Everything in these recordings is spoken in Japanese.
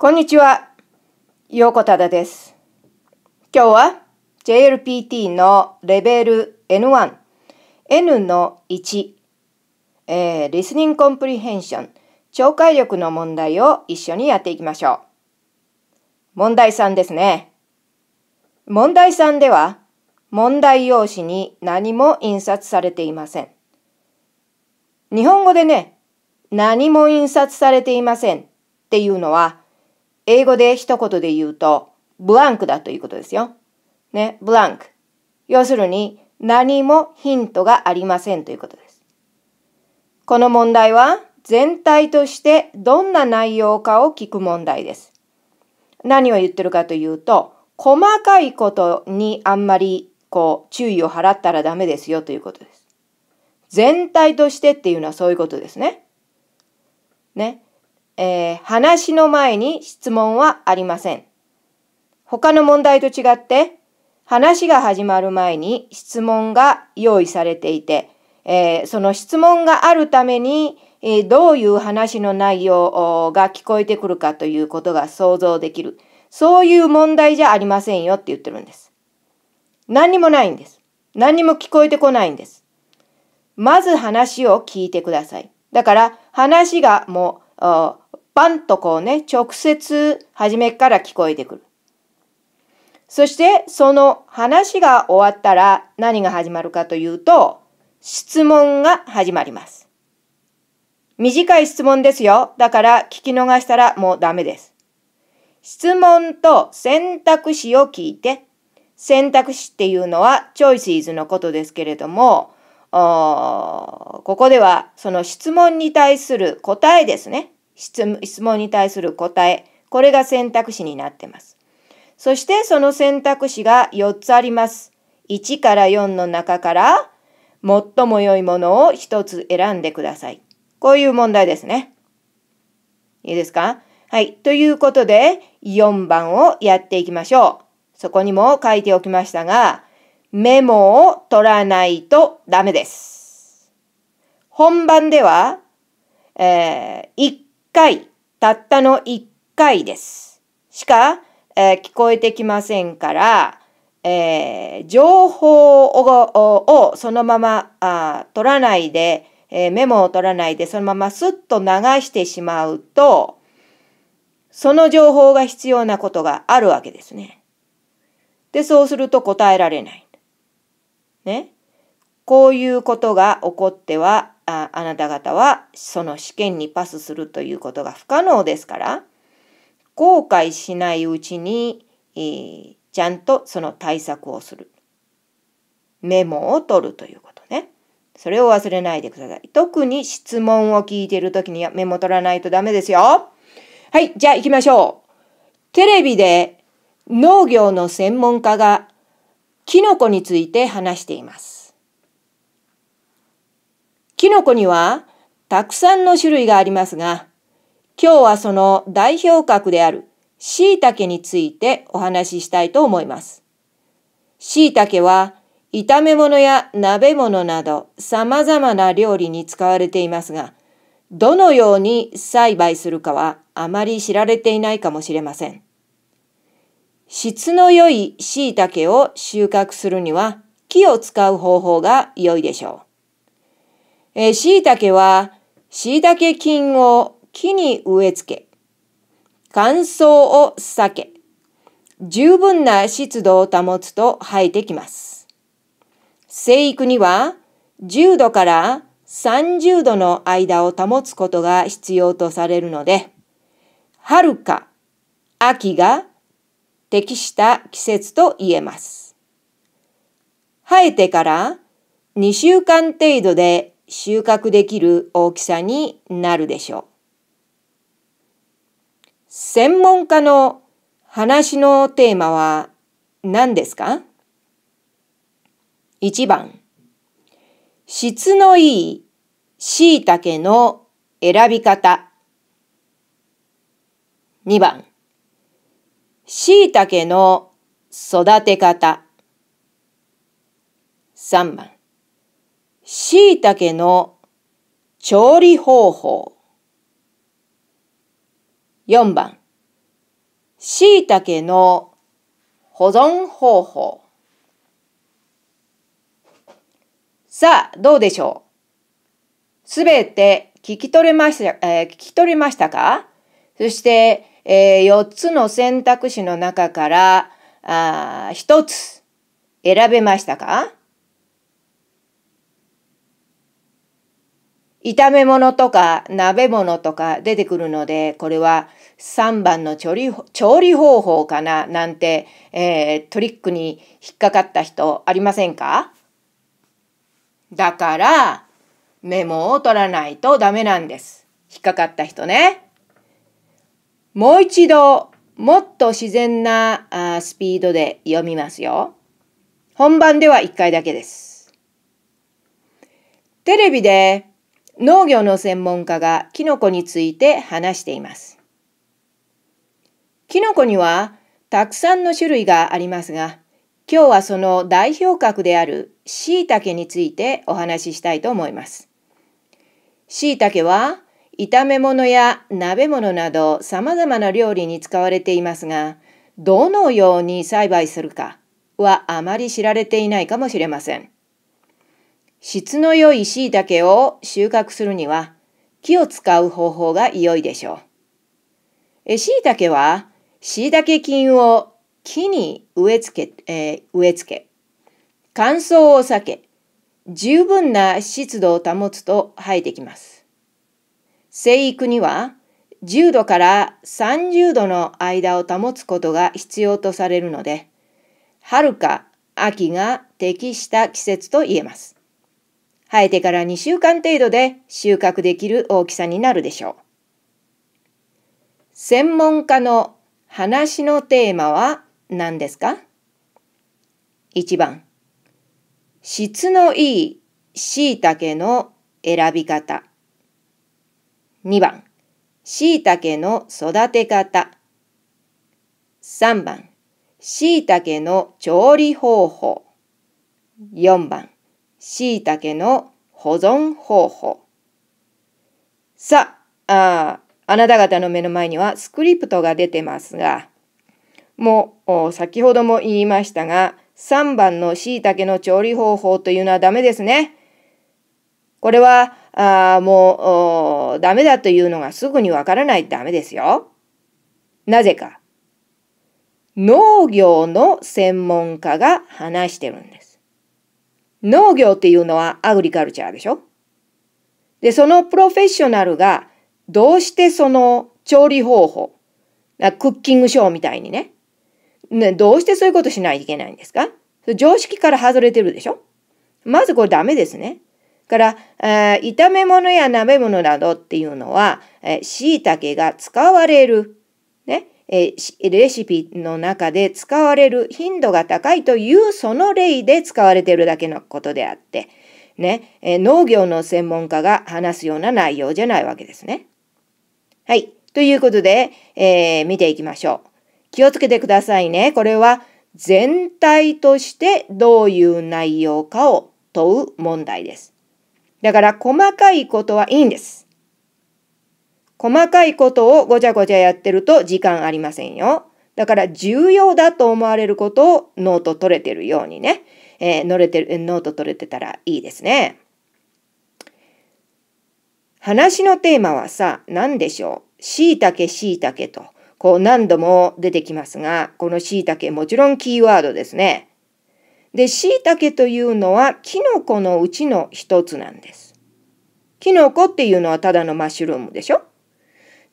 こんにちは。ようこただです。今日は JLPT のレベル N1、N の1、えー、リスニングコンプリヘンション、聴解力の問題を一緒にやっていきましょう。問題3ですね。問題3では、問題用紙に何も印刷されていません。日本語でね、何も印刷されていませんっていうのは、英語で一言で言うと、ブランクだということですよ。ね、ブランク。要するに、何もヒントがありませんということです。この問題は、全体としてどんな内容かを聞く問題です。何を言ってるかというと、細かいことにあんまりこう注意を払ったらダメですよということです。全体としてっていうのはそういうことですね。ね。えー、話の前に質問はありません。他の問題と違って、話が始まる前に質問が用意されていて、えー、その質問があるために、えー、どういう話の内容が聞こえてくるかということが想像できる。そういう問題じゃありませんよって言ってるんです。何にもないんです。何にも聞こえてこないんです。まず話を聞いてください。だから話がもうパンとこうね、直接初めから聞こえてくる。そしてその話が終わったら何が始まるかというと、質問が始まります。短い質問ですよ。だから聞き逃したらもうダメです。質問と選択肢を聞いて、選択肢っていうのはチョイスイズのことですけれども、ここではその質問に対する答えですね。質問に対する答え。これが選択肢になってます。そしてその選択肢が4つあります。1から4の中から最も良いものを1つ選んでください。こういう問題ですね。いいですか？はい。ということで4番をやっていきましょう。そこにも書いておきましたが、メモを取らないとダメです。本番では、えー、1回、たったの1回です。しか、えー、聞こえてきませんから、えー、情報をそのままあ取らないで、えー、メモを取らないでそのままスッと流してしまうと、その情報が必要なことがあるわけですね。で、そうすると答えられない。ね。こういうことが起こっては、ああなた方はその試験にパスするということが不可能ですから、後悔しないうちに、えー、ちゃんとその対策をする。メモを取るということね。それを忘れないでください。特に質問を聞いているときにはメモ取らないとダメですよ。はい、じゃあ行きましょう。テレビで農業の専門家がキノコについて話しています。キノコにはたくさんの種類がありますが、今日はその代表格である椎茸についてお話ししたいと思います。椎茸は炒め物や鍋物など様々な料理に使われていますが、どのように栽培するかはあまり知られていないかもしれません。質の良い椎茸を収穫するには木を使う方法が良いでしょう。えー、椎茸は椎茸菌を木に植え付け、乾燥を避け、十分な湿度を保つと生えてきます。生育には10度から30度の間を保つことが必要とされるので、春か秋が適した季節と言えます。生えてから2週間程度で収穫できる大きさになるでしょう。専門家の話のテーマは何ですか ?1 番。質のいい椎茸の選び方。2番。椎茸の育て方。3番。椎茸の調理方法。4番。しいたけの保存方法。さあ、どうでしょう？すべて聞き取れました、えー、聞き取れましたか？そして、えー、4つの選択肢の中からあ1つ選べましたか？炒め物とか鍋物とか出てくるので、これは3番の調理調理方法かななんて、えー、トリックに引っかかった人ありませんか？だから、メモを取らないとダメなんです。引っかかった人ね。もう一度、もっと自然なあスピードで読みますよ。本番では1回だけです。テレビで農業の専門家がキノコについて話しています。キノコにはたくさんの種類がありますが、今日はその代表格である椎茸についてお話ししたいと思います。椎茸は炒め物や鍋物など様々な料理に使われていますが、どのように栽培するかはあまり知られていないかもしれません。質の良い椎茸を収穫するには木を使う方法が良いでしょう。椎茸は椎茸菌を木に植え付け、えー、植え付け、乾燥を避け、十分な湿度を保つと生えてきます。生育には10度から30度の間を保つことが必要とされるので、春か秋が適した季節と言えます。生えてから2週間程度で収穫できる大きさになるでしょう。専門家の話のテーマは何ですか ?1 番。質のいい椎茸の選び方。2番。椎茸の育て方。3番。椎茸の調理方法。4番。椎茸の保存方法さああなた方の目の前にはスクリプトが出てますがもう先ほども言いましたが、3番の椎茸の調理方法というのはダメですね。これはあもうダメだというのがすぐにわからないダメですよ。なぜか。農業の専門家が話してるんです。農業っていうのはアグリカルチャーでしょ？で、そのプロフェッショナルがどうしてその調理方法、クッキングショーみたいにね、ね、どうしてそういうことしないといけないんですか？常識から外れてるでしょ？まずこれダメですね。から、えー、炒め物や鍋物などっていうのは、えー、椎茸が使われる、えー、レシピの中で使われる頻度が高いというその例で使われているだけのことであって、ね、えー、農業の専門家が話すような内容じゃないわけですね。はい。ということで、えー、見ていきましょう。気をつけてくださいね。これは全体としてどういう内容かを問う問題です。だから細かいことはいいんです。細かいことをごちゃごちゃやってると時間ありませんよ。だから重要だと思われることをノート取れてるようにね、えー、乗れてるノート取れてたらいいですね。話のテーマはさ、何でしょう？しいたけしいたけと。こう何度も出てきますが、この椎茸もちろんキーワードですね。で、椎茸というのはキノコのうちの一つなんです。キノコっていうのはただのマッシュルームでしょ？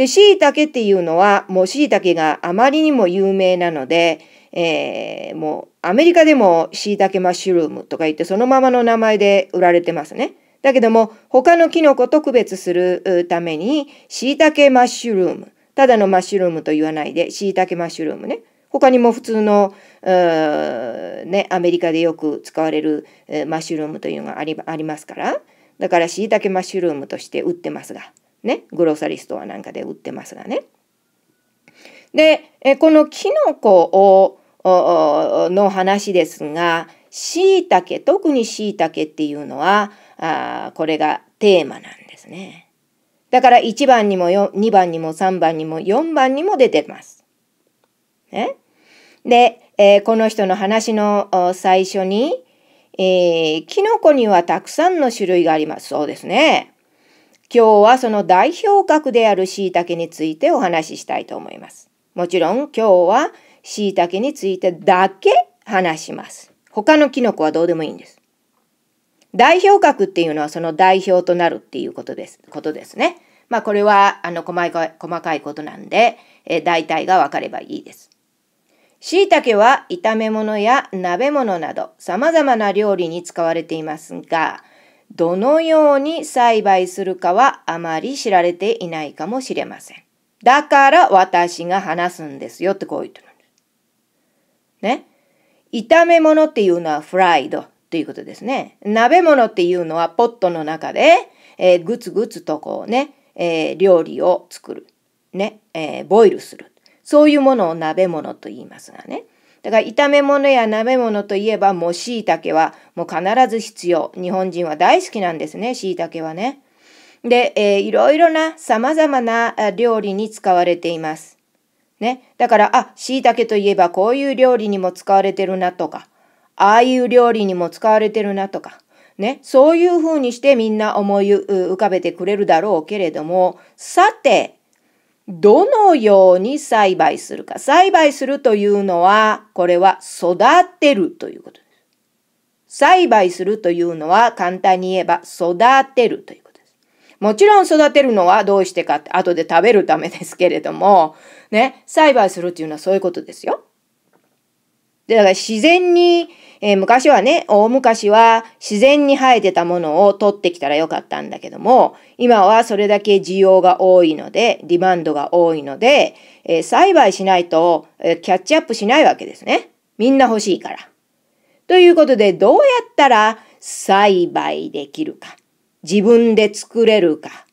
で、椎茸っていうのはもう椎茸があまりにも有名なので、えー、もうアメリカでも椎茸マッシュルームとか言ってそのままの名前で売られてますね。だけども他のキノコと区別するために椎茸マッシュルームただのマッシュルームと言わないで、椎茸マッシュルームね。他にも普通の、ね、アメリカでよく使われるマッシュルームというのがありありますから、だから椎茸マッシュルームとして売ってますが、ね、グロサリストはなんかで売ってますがね。で、このキノコをの話ですが、椎茸、特に椎茸っていうのは、あこれがテーマなんですね。だから1番にも2番にも3番にも4番にも出てます。ね。で、えー、この人の話の最初に、えー、キノコにはたくさんの種類があります。そうですね。今日はその代表格である椎茸についてお話ししたいと思います。もちろん今日は椎茸についてだけ話します。他のキノコはどうでもいいんです。代表格っていうのはその代表となるっていうことです。ことですね。まあこれはあの細かい細かいことなんで、え、大体がわかればいいです。椎茸は炒め物や鍋物など様々な料理に使われていますが、どのように栽培するかはあまり知られていないかもしれません。だから私が話すんですよってこう言ってるんです。ね。炒め物っていうのはフライドということですね。鍋物っていうのはポットの中で、えー、ぐつぐつとこうね、えー、料理を作る。ね、えー、ボイルする。そういうものを鍋物と言いますがね。だから炒め物や鍋物といえばもう椎茸はもう必ず必要。日本人は大好きなんですね、椎茸はね。で、えー、いろいろな様々な料理に使われています。ね。だから、あ、椎茸といえばこういう料理にも使われてるなとか、ああいう料理にも使われてるなとか、ね。そういうふうにしてみんな思い浮かべてくれるだろうけれども、さて、どのように栽培するか。栽培するというのは、これは育てるということです。栽培するというのは簡単に言えば育てるということです。もちろん育てるのはどうしてかって後で食べるためですけれども、ね、栽培するっていうのはそういうことですよ。で、だから自然にえー、昔はね、大昔は自然に生えてたものを取ってきたらよかったんだけども、今はそれだけ需要が多いので、ディマンドが多いので、えー、栽培しないと、えー、キャッチアップしないわけですね。みんな欲しいから。ということで、どうやったら栽培できるか、自分で作れるか、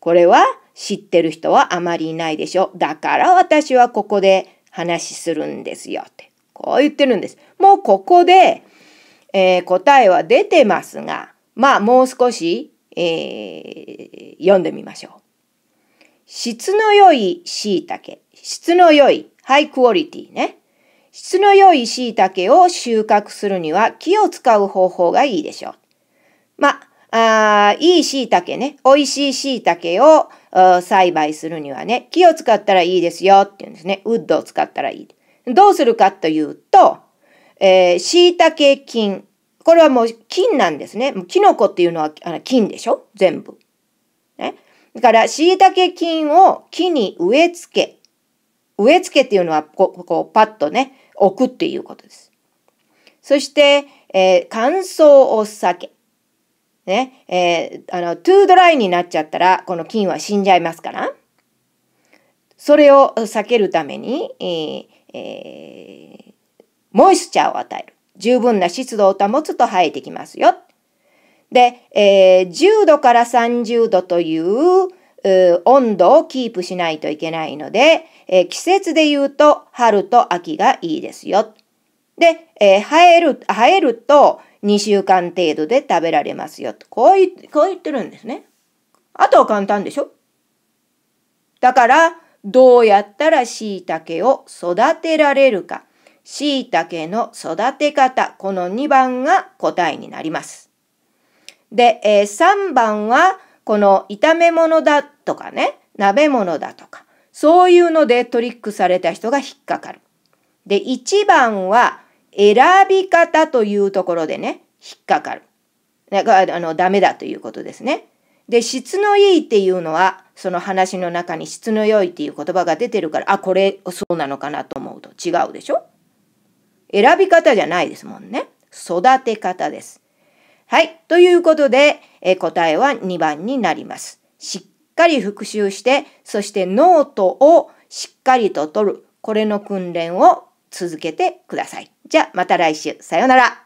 これは知ってる人はあまりいないでしょ。だから私はここで話するんですよって。こう言ってるんです。もうここで、えー、答えは出てますが、まあもう少し、えー、読んでみましょう。質の良い椎茸、質の良いハイクオリティね。質の良い椎茸を収穫するには木を使う方法がいいでしょう。まあ、あいい椎茸ね、美味しい椎茸を栽培するにはね、木を使ったらいいですよっていうんですね。ウッドを使ったらいい。どうするかというと、えー、椎茸菌。これはもう菌なんですね。キノコっていうのはあの菌でしょ？全部。ね。だから、椎茸菌を木に植え付け。植え付けっていうのはこ、こうパッとね、置くっていうことです。そして、えー、乾燥を避け。ね。えー、あの、 too dry になっちゃったら、この菌は死んじゃいますから。それを避けるために、えーえー、モイスチャーを与える。十分な湿度を保つと生えてきますよ。で、えー、10度から30度という温度をキープしないといけないので、えー、季節で言うと春と秋がいいですよ。で、えー、生える、生えると2週間程度で食べられますよ。こう言こう言ってるんですね。あとは簡単でしょだから、どうやったら椎茸を育てられるか。椎茸の育て方。この2番が答えになります。で、えー、3番は、この炒め物だとかね、鍋物だとか、そういうのでトリックされた人が引っかかる。で、1番は、選び方というところでね、引っかかる。あの、ダメだということですね。で、質のいいっていうのは、その話の中に質の良いっていう言葉が出てるから、あ、これそうなのかなと思うと違うでしょ？選び方じゃないですもんね。育て方です。はい。ということで、え答えは2番になります。しっかり復習して、そしてノートをしっかりと取る。これの訓練を続けてください。じゃあまた来週。さようなら。